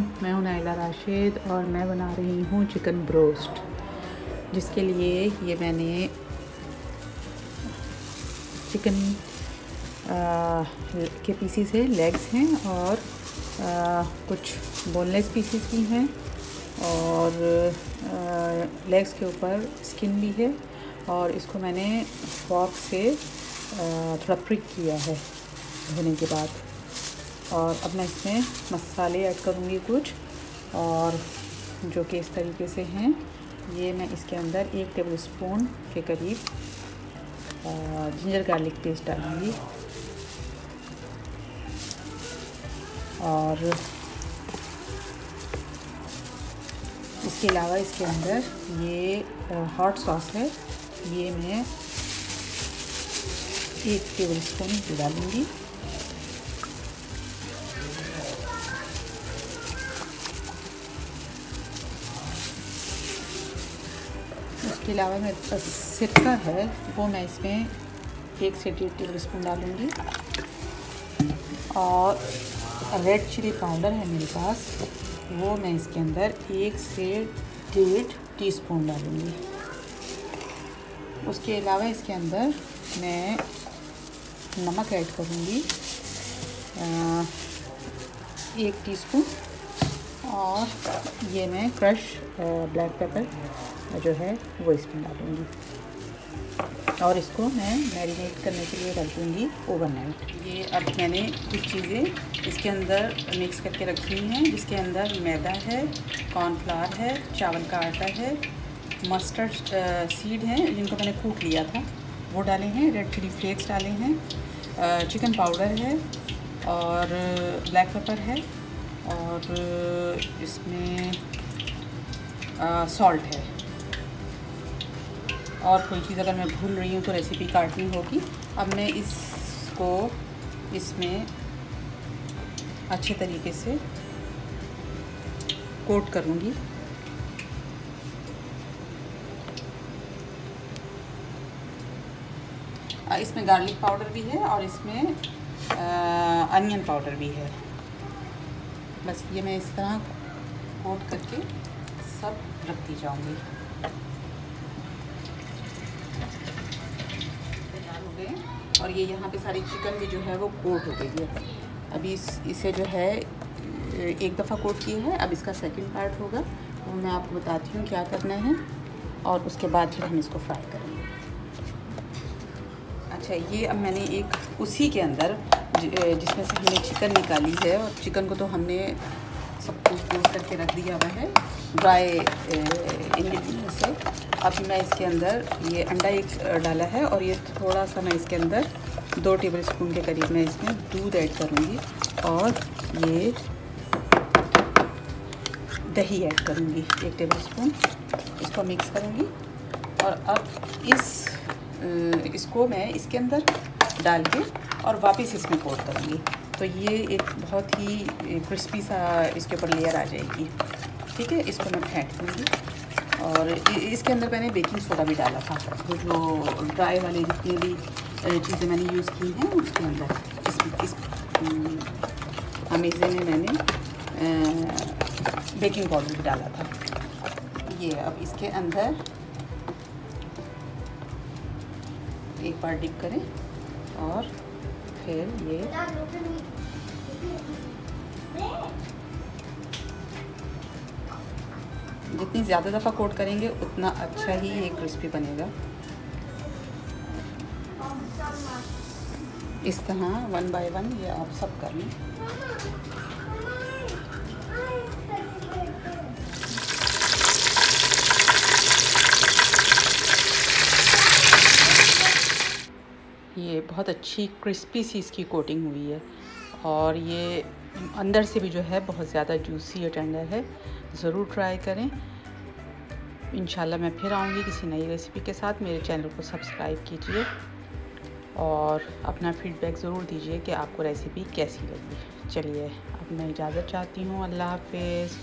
राशिद और मैं बना रही हूँ चिकन ब्रोस्ट जिसके लिए ये मैंने चिकन आ, के पीसीस है लेग्स हैं और आ, कुछ बोनलेस पीसीस भी हैं और आ, लेग्स के ऊपर स्किन भी है और इसको मैंने फॉक से थोड़ा प्रिक किया है धोने के बाद। और अब मैं इसमें मसाले ऐड करूँगी कुछ, और जो कि इस तरीके से हैं। ये मैं इसके अंदर एक टेबल स्पून के करीब जिंजर गार्लिक पेस्ट डालूँगी। और इसके अलावा इसके अंदर ये हॉट सॉस है, ये मैं एक टेबल स्पून डालूँगी। इसके अलावा मेरे पास सिरका है, वो मैं इसमें एक से डेढ़ टेबल स्पून डालूँगी। और रेड चिली पाउडर है मेरे पास, वो मैं इसके अंदर एक से डेढ़ टीस्पून डालूँगी। उसके अलावा इसके अंदर मैं नमक ऐड करूँगी एक टीस्पून और ये मैं क्रश ब्लैक पेपर जो है वो इसमें डालूँगी। और इसको मैं मैरिनेट करने के लिए रख दूँगी ओवरनाइट ये अब मैंने कुछ चीज़ें इसके अंदर मिक्स करके रखी हैं, जिसके अंदर मैदा है कॉर्नफ्लावर है, चावल का आटा है मस्टर्ड सीड हैं, जिनको मैंने कूट लिया था। वो डाले हैं रेड चिली फ्लेक्स डाले हैं चिकन पाउडर है और ब्लैक पेपर है। और इसमें सॉल्ट है। और कोई चीज़ अगर मैं भूल रही हूँ तो रेसिपी काटनी होगी। अब मैं इसको, इसमें अच्छे तरीके से कोट करूँगी। इसमें गार्लिक पाउडर भी है और इसमें अनियन पाउडर भी है। बस ये मैं इस तरह कोट करके सब रखती जाऊँगी। और ये यहाँ पे सारी चिकन भी जो है वो कोट हो गई है। अभी इस, इसे जो है, एक दफ़ा कोट किया है, अब इसका सेकंड पार्ट होगा। वो मैं आपको बताती हूँ क्या करना है, और उसके बाद फिर हम इसको फ्राई करेंगे। अच्छा ये अब मैंने एक उसी के अंदर जिसमें से हमने चिकन निकाली है और चिकन को तो हमने सब कुछ कोट करके रख दिया हुआ है। ड्राई इंग्रेडिएंट से। अब मैं इसके अंदर ये अंडा एक डाला है और ये थोड़ा सा मैं इसके अंदर दो टेबल स्पून के करीब मैं इसमें दूध ऐड करूँगी और ये दही ऐड करूँगी एक टेबल स्पून इसको मिक्स करूँगी और अब इस इसको मैं इसके अंदर डाल के और वापस इसमें कोट करूँगी। तो ये एक बहुत ही क्रिस्पी सा इसके ऊपर लेयर आ जाएगी। ठीक है? इसको मैं फेंक दूँगी। और इसके अंदर मैंने बेकिंग सोडा भी डाला था। वो जो ड्राई वाले जितनी भी चीज़ें मैंने यूज़ की हैं उसके अंदर। इस, इस हमेजे में मैंने बेकिंग पाउडर भी डाला था। ये अब इसके अंदर एक बार डिप करें। और फिर ये जितनी ज़्यादा दफ़ा कोट करेंगे, उतना अच्छा ही ये क्रिस्पी बनेगा। इस तरह वन बाय वन ये आप सब कर लें। ये बहुत अच्छी क्रिस्पी सी इसकी कोटिंग हुई है। और ये अंदर से भी जो है बहुत ज़्यादा जूसी और टेंडर है। ज़रूर ट्राई करें। इन मैं फिर आऊँगी किसी नई रेसिपी के साथ। मेरे चैनल को सब्सक्राइब कीजिए और अपना फीडबैक ज़रूर दीजिए कि आपको रेसिपी कैसी लगी। चलिए, अब मैं इजाज़त चाहती हूँ। अल्लाह हाफिज़।